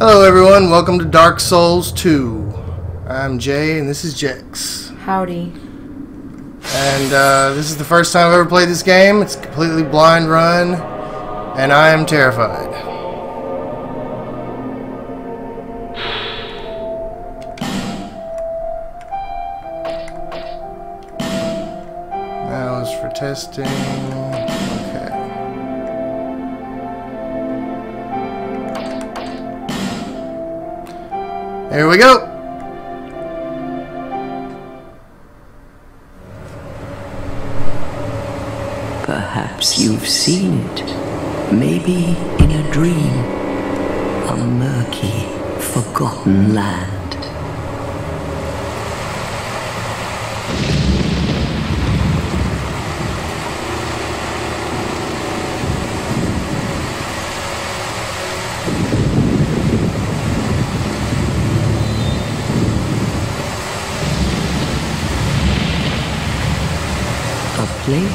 Hello everyone, welcome to Dark Souls 2. I'm Jay and this is Jex. Howdy. And uh, this is the first time I've ever played this game. It's a completely blind run, and I am terrified. That was for testing. Here we go. Perhaps you've seen it. Maybe in a dream. A murky, forgotten land. A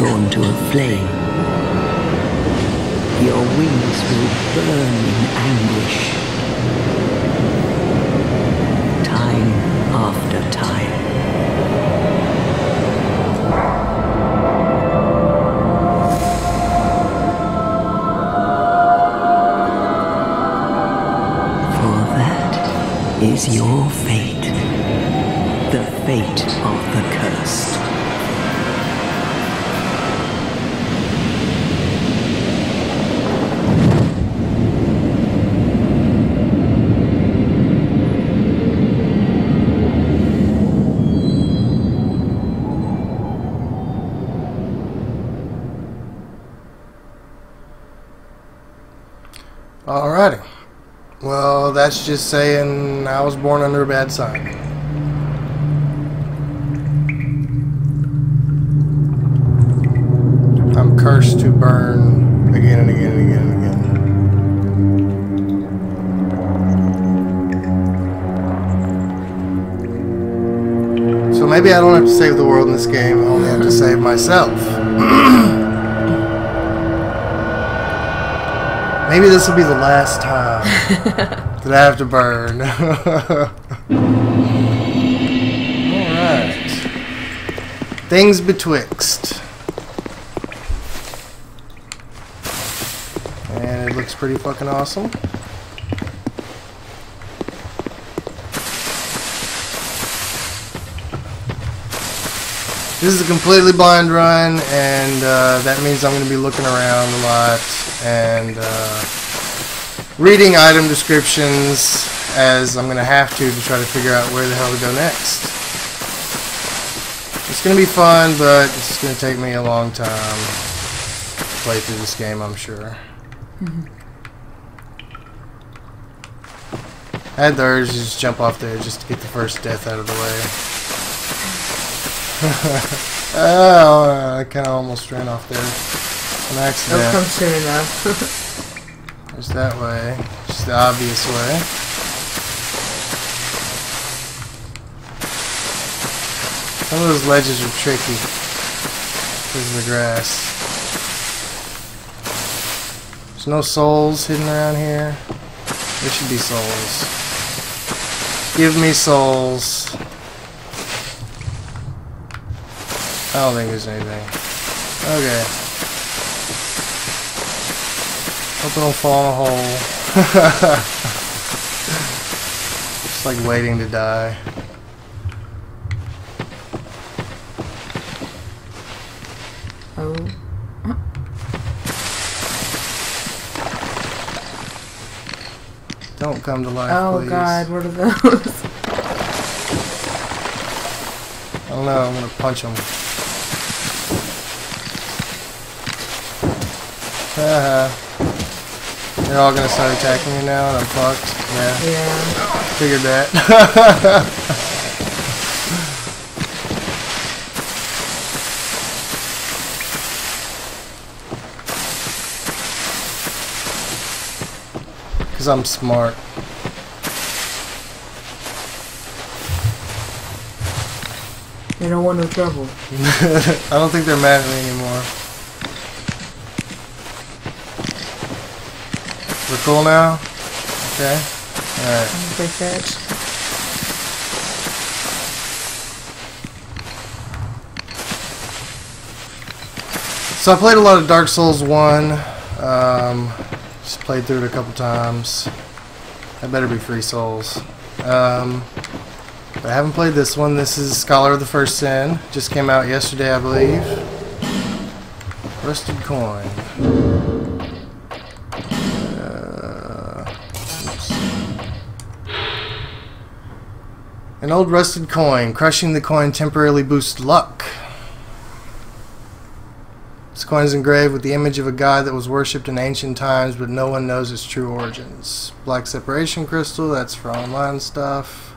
Drawn to a flame. Your wings will burn in anguish. Time after time. For that is your fate. The fate of that's just saying I was born under a bad sign. I'm cursed to burn Again and again and again and again. So maybe I don't have to save the world in this game, I only have to save myself. maybe this will be the last time that I have to burn. Alright. Things betwixt. And it looks pretty fucking awesome. This is a completely blind run, and uh, that means I'm going to be looking around a lot and uh, reading item descriptions as I'm going to have to to try to figure out where the hell to go next. It's going to be fun, but it's going to take me a long time to play through this game, I'm sure. I had the urge to just jump off there just to get the first death out of the way. oh, I kind of almost ran off there. An It'll accident. come soon enough. There's that way. Just the obvious way. Some of those ledges are tricky. Because of the grass. There's no souls hidden around here. There should be souls. Give me souls. I don't think there's anything. Okay. Hope I don't fall in a hole. Just like waiting to die. Oh. Don't come to life, Oh please. god, what are those? I don't know, I'm gonna punch them. Haha. They're all gonna start attacking me now and I'm fucked. Yeah, yeah. figured that. Cause I'm smart. They don't want no trouble. I don't think they're mad at me anymore. We're cool now? Okay. Alright. So I played a lot of Dark Souls 1. Um, just played through it a couple times. That better be free souls. Um, but I haven't played this one. This is Scholar of the First Sin. Just came out yesterday, I believe. Rusted coin. An old rusted coin. Crushing the coin temporarily boosts luck. This coin is engraved with the image of a god that was worshipped in ancient times, but no one knows its true origins. Black separation crystal, that's for online stuff.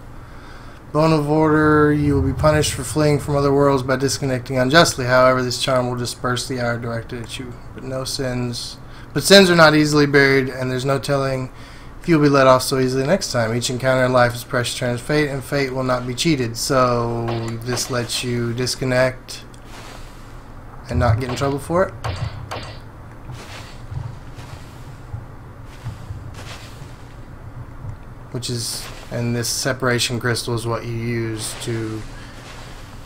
Bone of order, you will be punished for fleeing from other worlds by disconnecting unjustly. However, this charm will disperse the ire directed at you, but no sins. But sins are not easily buried, and there's no telling you'll be let off so easily next time. Each encounter in life is precious turns fate, and fate will not be cheated. So this lets you disconnect and not get in trouble for it. Which is, and this separation crystal is what you use to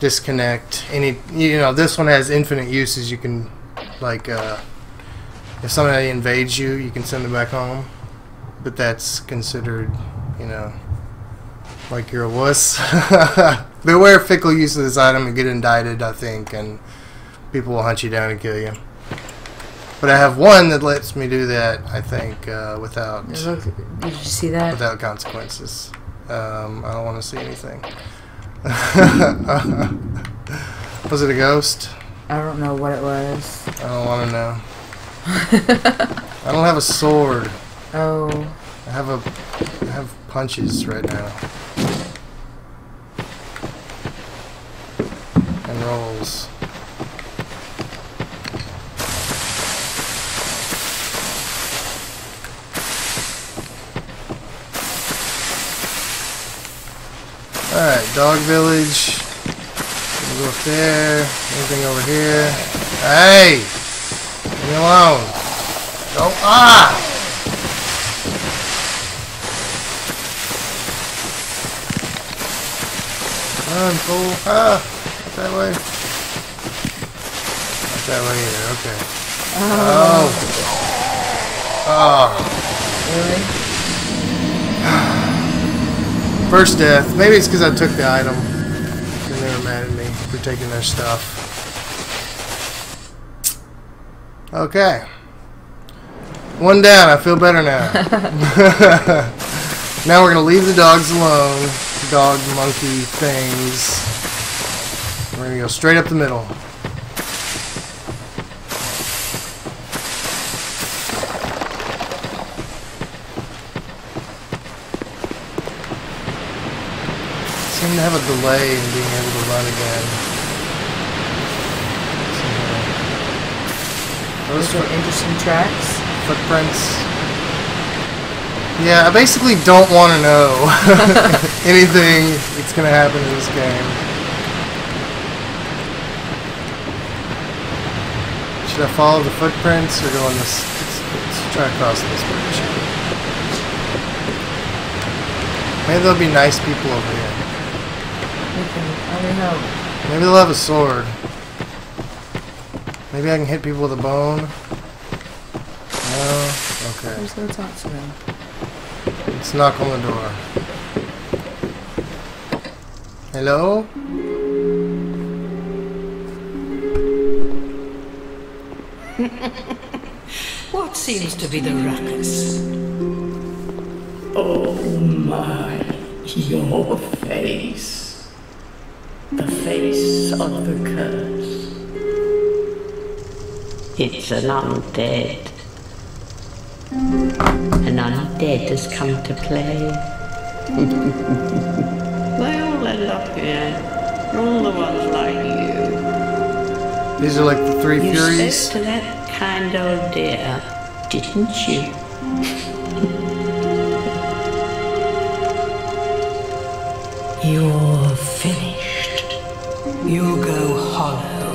disconnect any, you know, this one has infinite uses. You can, like, uh, if somebody invades you, you can send them back home. But that's considered, you know, like you're a wuss. Beware fickle use of this item and get indicted, I think, and people will hunt you down and kill you. But I have one that lets me do that. I think uh, without Did you see that? without consequences. Um, I don't want to see anything. was it a ghost? I don't know what it was. I don't want to know. I don't have a sword. Oh, I have a, I have punches right now. And rolls. Alright, Dog Village. We'll go up there. Anything over here? Hey! Leave me alone. Go. Ah! Run, fool. Ah! Not that way. Not that way either. Okay. Oh. Oh. Really? First death. Maybe it's because I took the item. And they were mad at me for taking their stuff. Okay. One down. I feel better now. now we're going to leave the dogs alone. Dog, monkey things. We're to go straight up the middle. seem to have a delay in being able to run again. Those Those are interesting tracks. footprints. Yeah, I basically don't want to know anything that's going to happen in this game. Should I follow the footprints or go on this? Let's, let's try crossing this bridge. Maybe there'll be nice people over here. Can only hope. Maybe they'll have a sword. Maybe I can hit people with a bone. No? Okay. Let's go talk to them. Let's knock on the door. Hello? What seems to be the ruckus? Oh my, your face. The face of the curse. It's an undead. An undead has come to play. they all end up here. All the ones like you. These are like the three You furies. spoke to that kind old dear, didn't you? You're finished. You go hollow.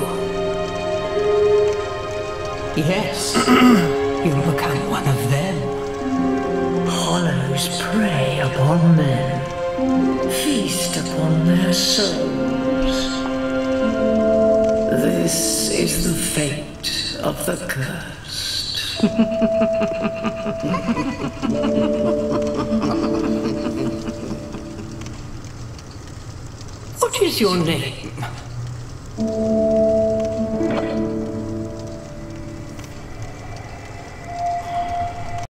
Yes, you'll become one of upon men, feast upon their souls. This is the fate of the cursed. What is your name?